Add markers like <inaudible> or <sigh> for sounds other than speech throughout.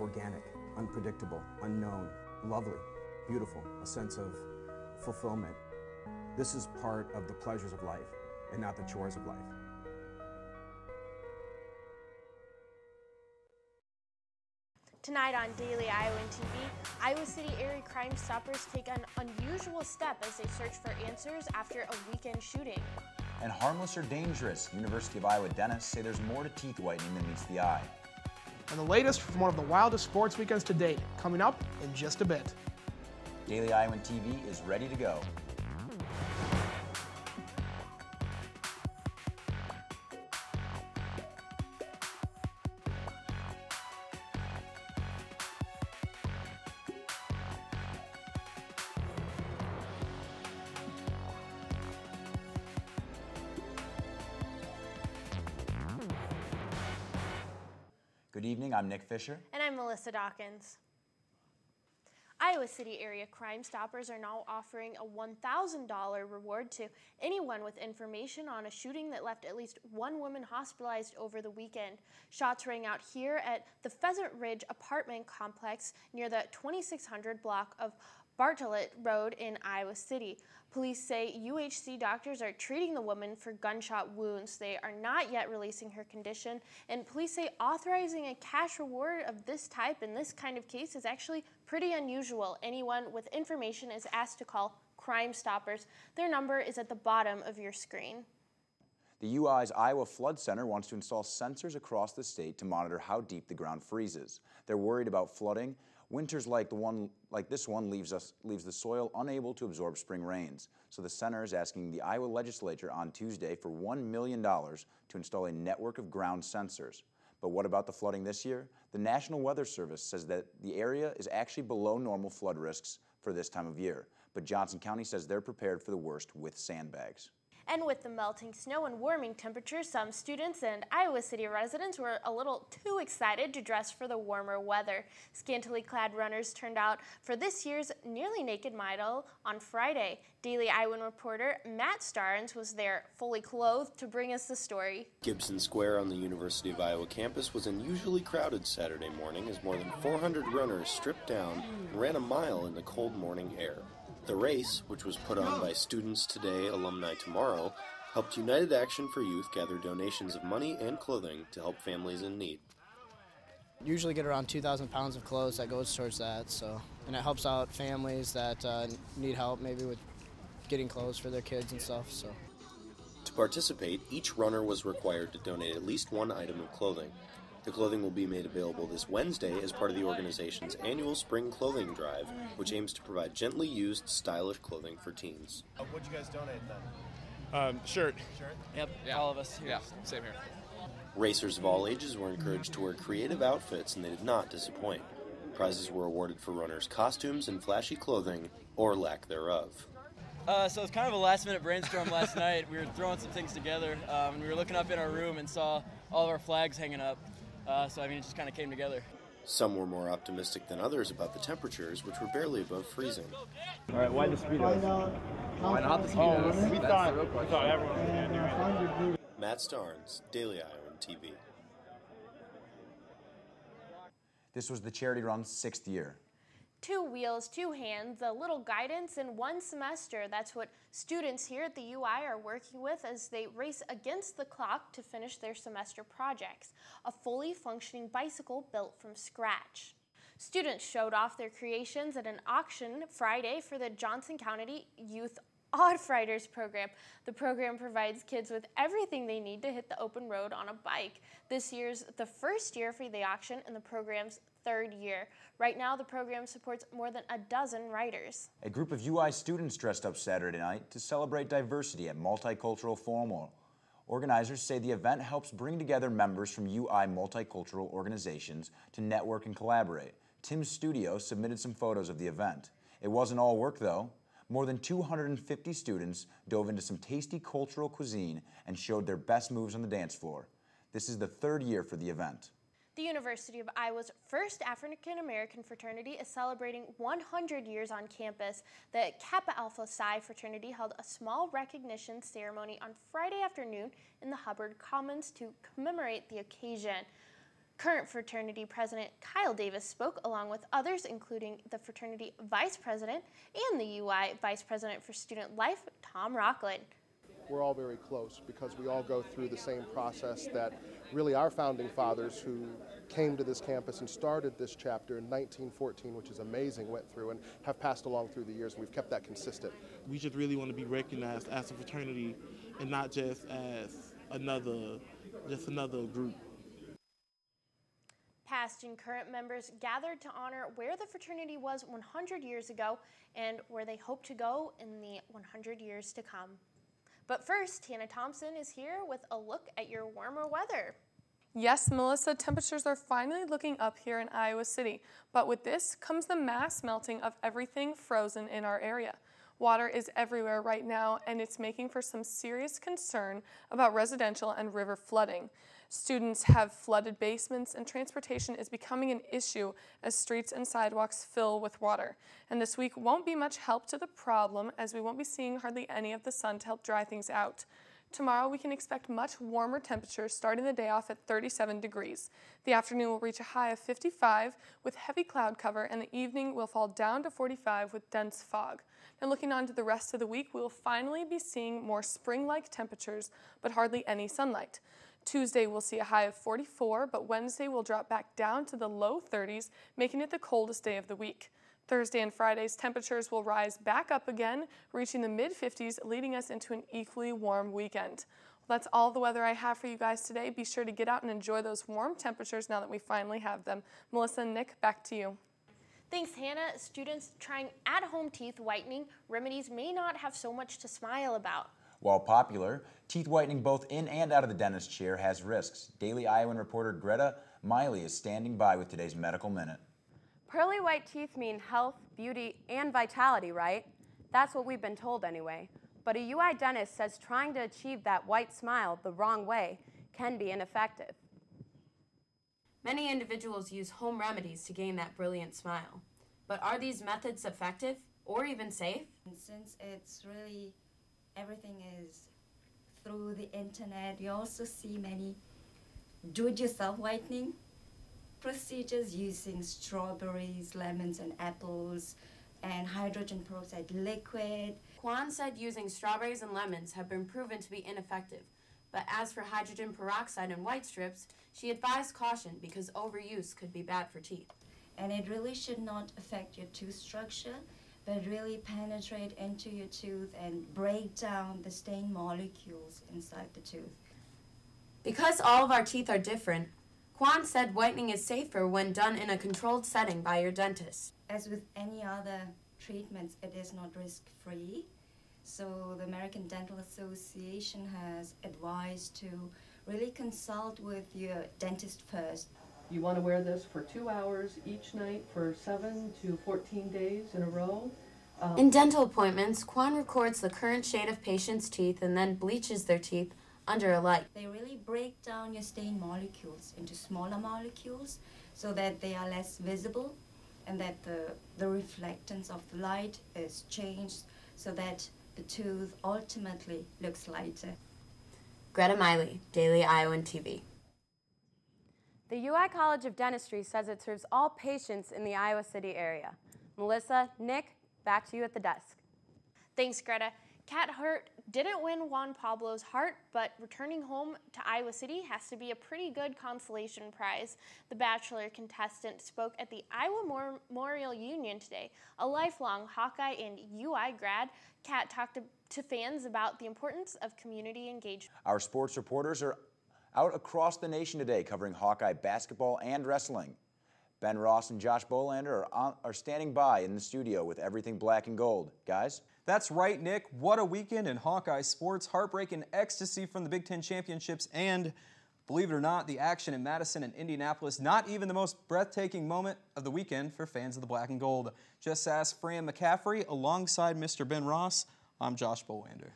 organic, unpredictable, unknown, lovely, beautiful, a sense of fulfillment. This is part of the pleasures of life and not the chores of life. Tonight on Daily Iowan TV, Iowa City area Crime Stoppers take an unusual step as they search for answers after a weekend shooting. And harmless or dangerous, University of Iowa dentists say there's more to teeth whitening than meets the eye. And the latest from one of the wildest sports weekends to date, coming up in just a bit. Daily Iowan TV is ready to go. Good evening, I'm Nick Fisher. And I'm Melissa Dawkins. Iowa City area Crime Stoppers are now offering a $1,000 reward to anyone with information on a shooting that left at least one woman hospitalized over the weekend. Shots rang out here at the Pheasant Ridge apartment complex near the 2600 block of Bartlett Road in Iowa City. Police say UHC doctors are treating the woman for gunshot wounds. They are not yet releasing her condition, and police say authorizing a cash reward of this type in this kind of case is actually pretty unusual. Anyone with information is asked to call Crime Stoppers. Their number is at the bottom of your screen. The UI's Iowa Flood Center wants to install sensors across the state to monitor how deep the ground freezes. They're worried about flooding Winters like the one like this one leaves us leaves the soil unable to absorb spring rains. So the center is asking the Iowa legislature on Tuesday for $1 million to install a network of ground sensors. But what about the flooding this year? The National Weather Service says that the area is actually below normal flood risks for this time of year. But Johnson County says they're prepared for the worst with sandbags. And with the melting snow and warming temperatures, some students and Iowa City residents were a little too excited to dress for the warmer weather. Scantily clad runners turned out for this year's Nearly Naked Mile on Friday. Daily Iowan reporter Matt Starnes was there fully clothed to bring us the story. Gibson Square on the University of Iowa campus was unusually crowded Saturday morning as more than 400 runners stripped down and ran a mile in the cold morning air. The race, which was put on by Students Today, Alumni Tomorrow, helped United Action for Youth gather donations of money and clothing to help families in need. Usually get around 2,000 pounds of clothes that goes towards that, so and it helps out families that uh, need help maybe with getting clothes for their kids and stuff. So. To participate, each runner was required to donate at least one item of clothing. The clothing will be made available this Wednesday as part of the organization's annual spring clothing drive, which aims to provide gently used, stylish clothing for teens. Uh, what'd you guys donate then? Um, shirt. Shirt? Yep, yeah. all of us. Here. Yeah, same here. Racers of all ages were encouraged to wear creative outfits, and they did not disappoint. Prizes were awarded for runners' costumes and flashy clothing, or lack thereof. Uh, so it's kind of a last minute brainstorm last <laughs> night. We were throwing some things together, um, and we were looking up in our room and saw all of our flags hanging up. Uh, so I mean, it just kind of came together. Some were more optimistic than others about the temperatures, which were barely above freezing. All right, why the speedos? Why not the speedos? Oh, we That's thought, the real question. We thought everyone was going to do it. Matt Starnes, Daily Iowan TV. This was the charity run's sixth year. Two wheels, two hands, a little guidance in one semester. That's what students here at the UI are working with as they race against the clock to finish their semester projects. A fully functioning bicycle built from scratch. Students showed off their creations at an auction Friday for the Johnson County Youth Odd Friders program. The program provides kids with everything they need to hit the open road on a bike. This year's the first year for the auction and the program's third year. Right now, the program supports more than a dozen riders. A group of UI students dressed up Saturday night to celebrate diversity at Multicultural Forum. Organizers say the event helps bring together members from UI multicultural organizations to network and collaborate. Tim's studio submitted some photos of the event. It wasn't all work though. More than 250 students dove into some tasty cultural cuisine and showed their best moves on the dance floor. This is the third year for the event. The University of Iowa's first African American fraternity is celebrating 100 years on campus. The Kappa Alpha Psi fraternity held a small recognition ceremony on Friday afternoon in the Hubbard Commons to commemorate the occasion. Current fraternity president Kyle Davis spoke along with others, including the fraternity vice president and the UI vice president for student life, Tom Rocklin. We're all very close because we all go through the same process that really our founding fathers who came to this campus and started this chapter in 1914, which is amazing, went through and have passed along through the years, and we've kept that consistent. We just really want to be recognized as a fraternity and not just as another, just another group. Past and current members gathered to honor where the fraternity was 100 years ago and where they hope to go in the 100 years to come. But first, Hannah Thompson is here with a look at your warmer weather. Yes, Melissa, temperatures are finally looking up here in Iowa City, but with this comes the mass melting of everything frozen in our area. Water is everywhere right now, and it's making for some serious concern about residential and river flooding. Students have flooded basements, and transportation is becoming an issue as streets and sidewalks fill with water. And this week won't be much help to the problem as we won't be seeing hardly any of the sun to help dry things out. Tomorrow we can expect much warmer temperatures starting the day off at 37 degrees. The afternoon will reach a high of 55 with heavy cloud cover and the evening will fall down to 45 with dense fog. Now looking on to the rest of the week, we will finally be seeing more spring-like temperatures but hardly any sunlight. Tuesday we'll see a high of 44, but Wednesday will drop back down to the low 30s, making it the coldest day of the week. Thursday and Friday's temperatures will rise back up again, reaching the mid 50s, leading us into an equally warm weekend. Well, that's all the weather I have for you guys today. Be sure to get out and enjoy those warm temperatures now that we finally have them. Melissa and Nick, back to you. Thanks, Hannah. Students trying at home teeth whitening remedies may not have so much to smile about. While popular, teeth whitening both in and out of the dentist chair has risks. Daily Iowan reporter Greta Miley is standing by with today's Medical Minute. Pearly white teeth mean health, beauty, and vitality, right? That's what we've been told anyway. But a UI dentist says trying to achieve that white smile the wrong way can be ineffective. Many individuals use home remedies to gain that brilliant smile. But are these methods effective or even safe? Since it's really everything is through the internet. You also see many do-it-yourself whitening procedures using strawberries, lemons, and apples, and hydrogen peroxide liquid. Kwan said using strawberries and lemons have been proven to be ineffective. But as for hydrogen peroxide and white strips, she advised caution because overuse could be bad for teeth. And it really should not affect your tooth structure but really penetrate into your tooth and break down the stain molecules inside the tooth. Because all of our teeth are different, Kwan said whitening is safer when done in a controlled setting by your dentist. As with any other treatments, it is not risk-free. So the American Dental Association has advised to really consult with your dentist first. You want to wear this for two hours each night for 7 to 14 days in a row. Um, in dental appointments, Kwan records the current shade of patients' teeth and then bleaches their teeth under a light. They really break down your stain molecules into smaller molecules so that they are less visible and that the, the reflectance of the light is changed so that the tooth ultimately looks lighter. Greta Miley, Daily Iowan TV. The UI College of Dentistry says it serves all patients in the Iowa City area. Melissa, Nick, back to you at the desk. Thanks, Greta. Kat Hurt didn't win Juan Pablo's heart, but returning home to Iowa City has to be a pretty good consolation prize. The Bachelor contestant spoke at the Iowa Memorial Union today. A lifelong Hawkeye and UI grad, Kat talked to, to fans about the importance of community engagement. Our sports reporters are out across the nation today covering Hawkeye basketball and wrestling. Ben Ross and Josh Bolander are, on, are standing by in the studio with everything black and gold. Guys? That's right, Nick. What a weekend in Hawkeye sports. Heartbreak and ecstasy from the Big Ten Championships and, believe it or not, the action in Madison and Indianapolis. Not even the most breathtaking moment of the weekend for fans of the black and gold. Just ask Fran McCaffery alongside Mr. Ben Ross. I'm Josh Bolander.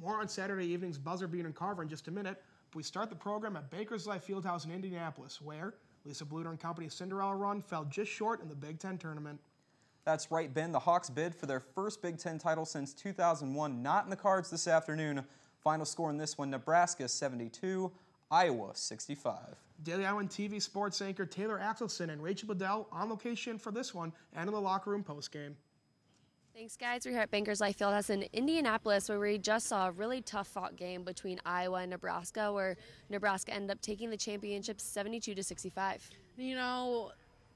More on Saturday evening's buzzer beater and Carver in just a minute. We start the program at Bankers Life Fieldhouse in Indianapolis, where Lisa Bluder and company's Cinderella run fell just short in the Big Ten tournament. That's right, Ben. The Hawks bid for their first Big Ten title since 2001. Not in the cards this afternoon. Final score in this one Nebraska 72, Iowa 65. Daily Iowan TV sports anchor Taylor Axelson and Rachel Bedell on location for this one and in the locker room postgame. Thanks, guys. We're here at Bankers Life Fieldhouse in Indianapolis, where we just saw a really tough fought game between Iowa and Nebraska, where Nebraska ended up taking the championship 72 to 65. You know,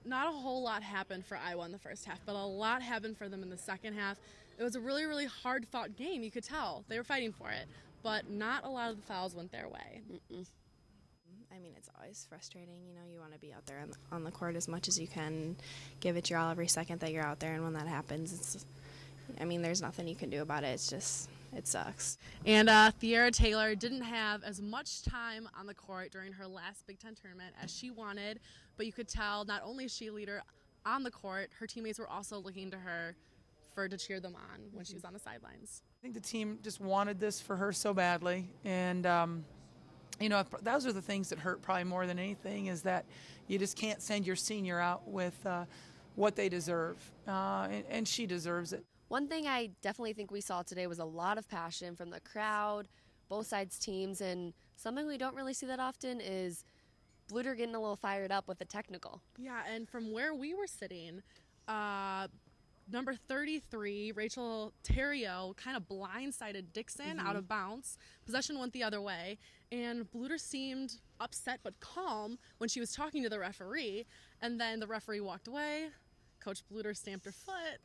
not a whole lot happened for Iowa in the first half, but a lot happened for them in the second half. It was a really, really hard fought game. You could tell they were fighting for it, but not a lot of the fouls went their way. Mm-mm. I mean, it's always frustrating. You know, you want to be out there on the, on the court as much as you can, give it your all every second that you're out there, and when that happens, it's. I mean, there's nothing you can do about it. It's just, it sucks. And uh, Theairra Taylor didn't have as much time on the court during her last Big Ten tournament as she wanted, but you could tell not only is she a leader on the court, her teammates were also looking to her for to cheer them on when she was on the sidelines. I think the team just wanted this for her so badly, and um, you know those are the things that hurt probably more than anything is that you just can't send your senior out with uh, what they deserve, uh, and, and she deserves it. One thing I definitely think we saw today was a lot of passion from the crowd, both sides teams, and something we don't really see that often is Bluder getting a little fired up with the technical. Yeah, and from where we were sitting, uh, number 33, Rachel Theriot, kind of blindsided Dixon Mhm. out of bounds. Possession went the other way, and Bluder seemed upset but calm when she was talking to the referee. And then the referee walked away. Coach Bluder stamped her foot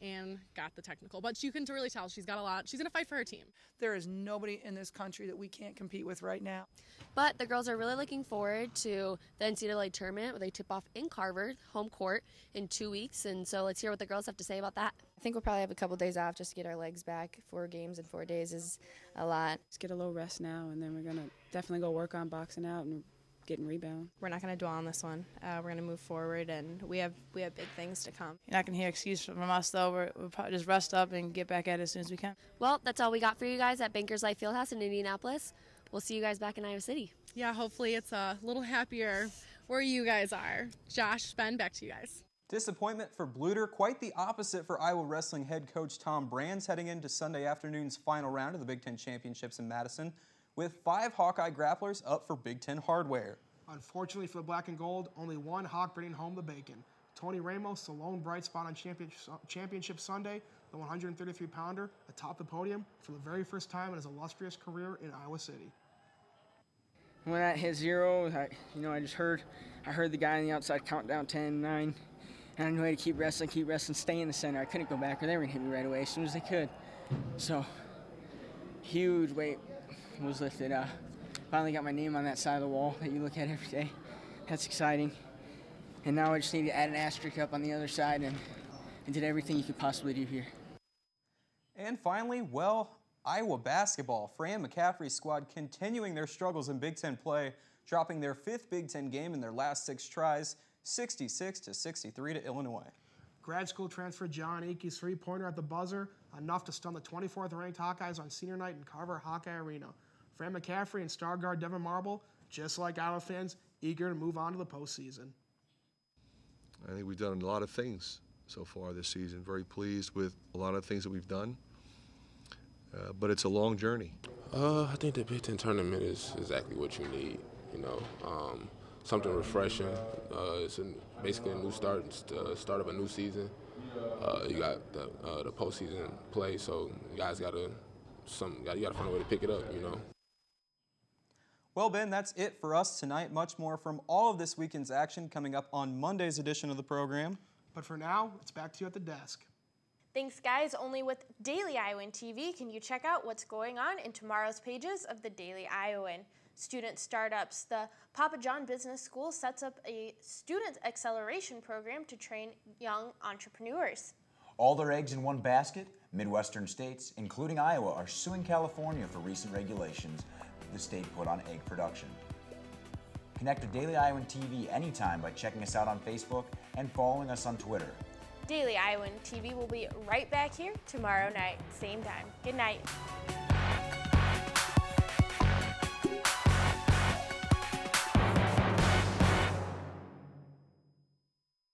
and got the technical. But you can really tell she's got a lot. She's going to fight for her team. There is nobody in this country that we can't compete with right now. But the girls are really looking forward to the NCAA tournament where they tip off in Carver, home court, in two weeks. And so let's hear what the girls have to say about that. I think we'll probably have a couple days off just to get our legs back. Four games in four days is a lot. Just get a little rest now, and then we're gonna definitely go work on boxing out and getting rebound. We're not going to dwell on this one. Uh, we're going to move forward, and we have we have big things to come. You're not gonna hear excuse from us though. We're, we'll probably just rest up and get back at it as soon as we can. Well, that's all we got for you guys at Bankers Life Fieldhouse in Indianapolis. We'll see you guys back in Iowa City. Yeah, hopefully it's a little happier where you guys are. Josh, Ben, back to you guys. Disappointment for Bluder, quite the opposite for Iowa Wrestling head coach Tom Brands heading into Sunday afternoon's final round of the Big Ten Championships in Madison, with five Hawkeye grapplers up for Big Ten hardware. Unfortunately for the black and gold, only one Hawk bringing home the bacon. Tony Ramos, the lone bright spot on championship, championship Sunday, the 133 pounder, atop the podium for the very first time in his illustrious career in Iowa City. When that hit zero, I, you know, I just heard, I heard the guy on the outside count down 10, 9, and I knew I had to keep wrestling, keep wrestling, stay in the center. I couldn't go back or they were gonna hit me right away as soon as they could. So, huge weight was lifted. Uh, finally got my name on that side of the wall that you look at every day. That's exciting. And now I just need to add an asterisk up on the other side and, and did everything you could possibly do here. And finally, well, Iowa basketball. Fran McCaffery's squad continuing their struggles in Big Ten play, dropping their fifth Big Ten game in their last six tries, 66 to 63 to Illinois. Grad school transfer John Ekey's three pointer at the buzzer, enough to stun the 24th ranked Hawkeyes on senior night in Carver Hawkeye Arena. Fran McCaffery and star guard Devyn Marble, just like Iowa fans, eager to move on to the postseason. I think we've done a lot of things so far this season. Very pleased with a lot of things that we've done. Uh, but it's a long journey. Uh, I think the Big Ten tournament is exactly what you need. You know, um, something refreshing. Uh, it's a, basically a new start, it's the start of a new season. Uh, you got the uh, the postseason play, so you guys got to some you got to find a way to pick it up. You know. Well, Ben, that's it for us tonight. Much more from all of this weekend's action coming up on Monday's edition of the program. But for now, it's back to you at the desk. Thanks, guys. Only with Daily Iowan TV can you check out what's going on in tomorrow's pages of the Daily Iowan. Student startups. The Pappajohn Business School sets up a student acceleration program to train young entrepreneurs. All their eggs in one basket? Midwestern states, including Iowa, are suing California for recent regulations the state put on egg production. Connect to Daily Iowan TV anytime by checking us out on Facebook and following us on Twitter. Daily Iowan TV will be right back here tomorrow night, same time. Good night.